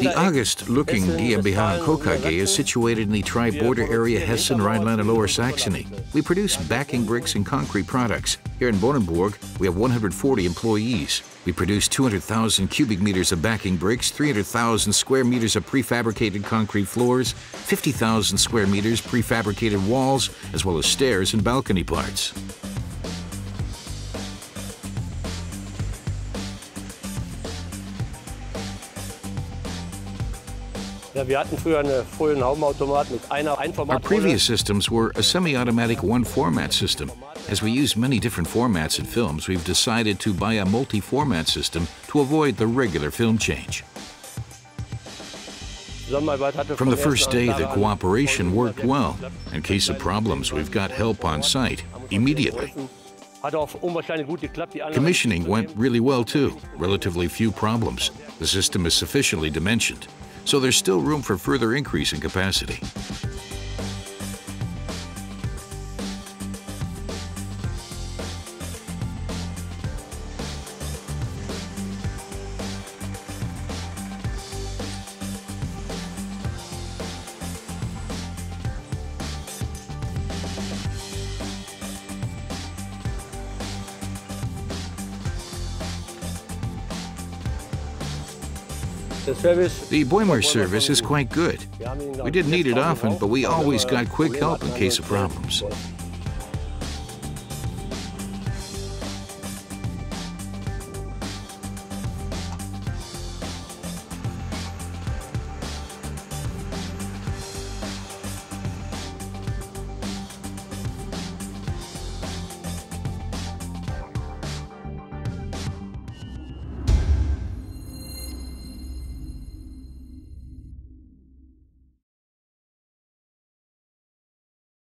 The August Lücking GmbH and Co. KG is situated in the tri-border area Hessen, Rhineland, and Lower Saxony. We produce backing bricks and concrete products. Here in Bonenburg, we have 140 employees. We produce 200,000 cubic meters of backing bricks, 300,000 square meters of prefabricated concrete floors, 50,000 square meters prefabricated walls, as well as stairs and balcony parts. Our previous systems were a semi-automatic one-format system. As we use many different formats in films, we've decided to buy a multi-format system to avoid the regular film change. From the first day, the cooperation worked well. In case of problems, we've got help on site immediately. Commissioning went really well too. Relatively few problems. The system is sufficiently dimensioned so there's still room for further increase in capacity. The BEUMER service is quite good. We didn't need it often, but we always got quick help in case of problems.